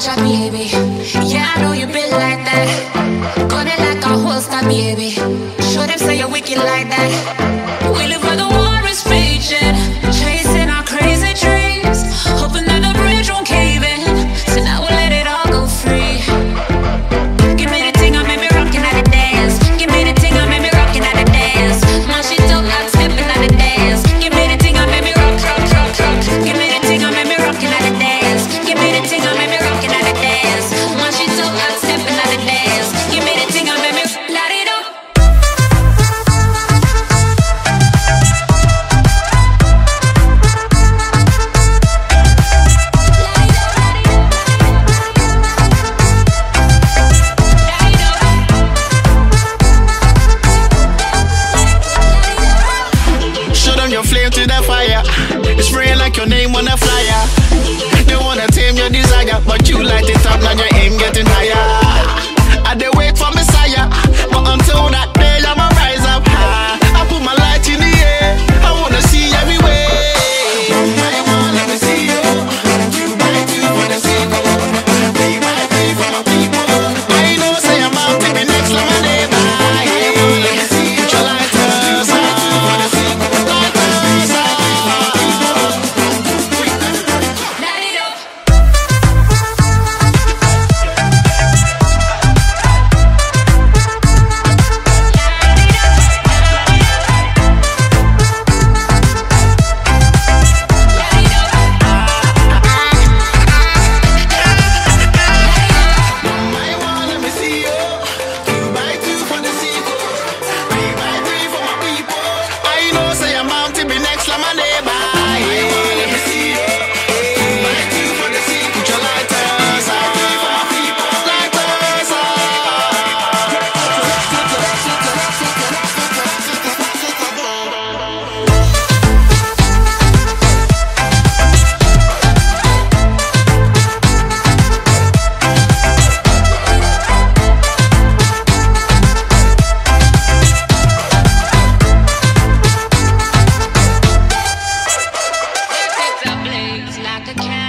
baby. Yeah, I know you been like that. Gun it like a holster, baby. Show them say you're wicked like that. your flame to the fire. It's spraying like your name on a flyer. the camera.